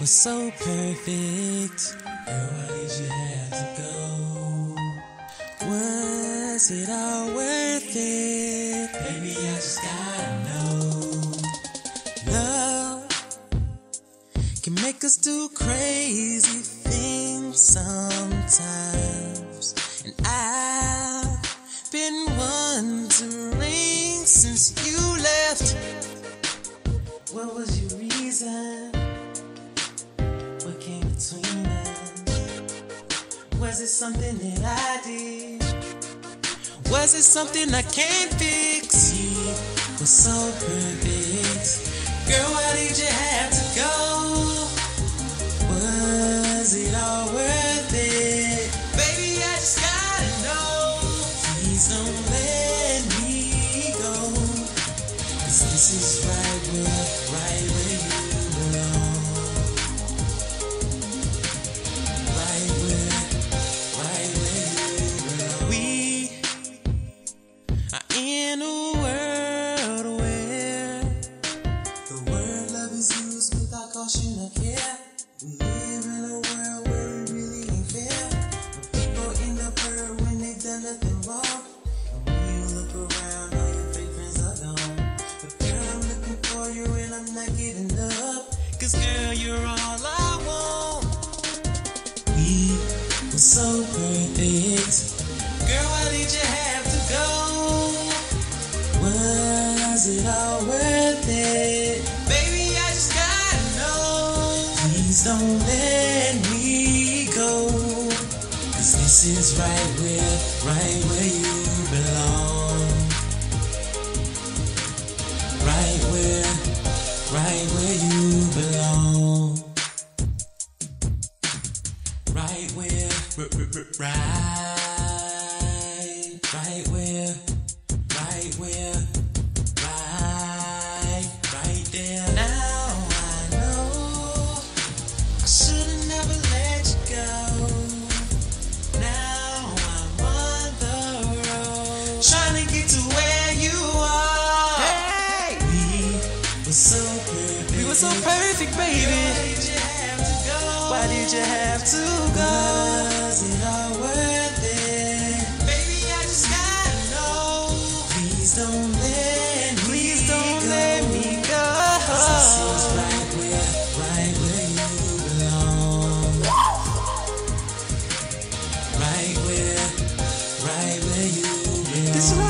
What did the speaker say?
was so perfect. Girl, why did you have to go? Was it all worth it? Baby, I just gotta know. Love can make us do crazy things sometimes. And I've been wondering since you left. What was your reason? Was it something that I did? Was it something I can't fix? You were so perfect. Girl, why did you have to go? Was it all worth it? Baby, I just gotta know. Please don't so perfect. Girl, why did you have to go? Was it all worth it? Baby, I just gotta know. Please don't let me go. Cause this is right where, right where you belong. Right where, right where you right, right where, right where, right, right there. Now I know I should've never let you go. Now I'm on the road, trying to get to where you are. Hey, we were so perfect. We were so perfect, baby. Why did you have to go? Was it all worth it? Baby, I just gotta know. Please don't let me Please don't go. let me go. This is right where, right where you belong. Right where, right where you belong.